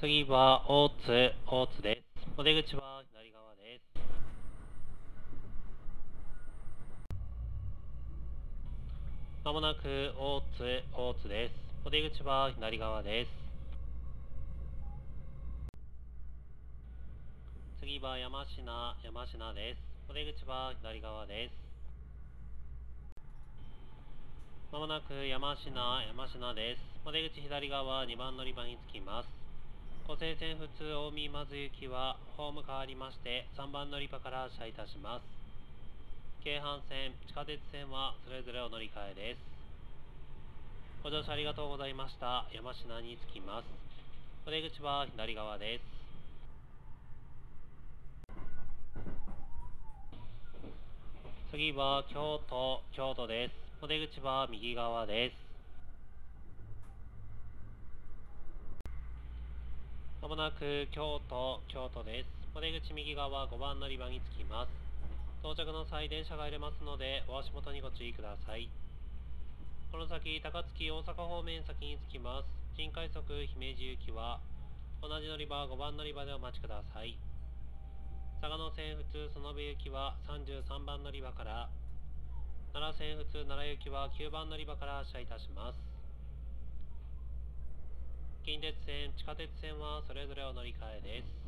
次は大津、大津です。お出口は左側です。まもなく大津、大津です。お出口は左側です。次は山科、山科です。お出口は左側です。まもなく山科、山科です。お出口左側2番乗り場に着きます。湖西線普通近江松行きはホーム変わりまして3番乗り場から発車いたします。京阪線、地下鉄線はそれぞれお乗り換えです。ご乗車ありがとうございました。山科に着きます。お出口は左側です。次は京都、京都です。お出口は右側です。まもなく京都、京都です。お出口右側5番乗り場に着きます。到着の際電車が入れますので、お足元にご注意ください。この先、高槻大阪方面先に着きます。新快速姫路行きは、同じ乗り場5番乗り場でお待ちください。佐賀野線普通園部行きは33番乗り場から、奈良線普通奈良行きは9番乗り場から発車いたします。近鉄線、地下鉄線はそれぞれお乗り換えです。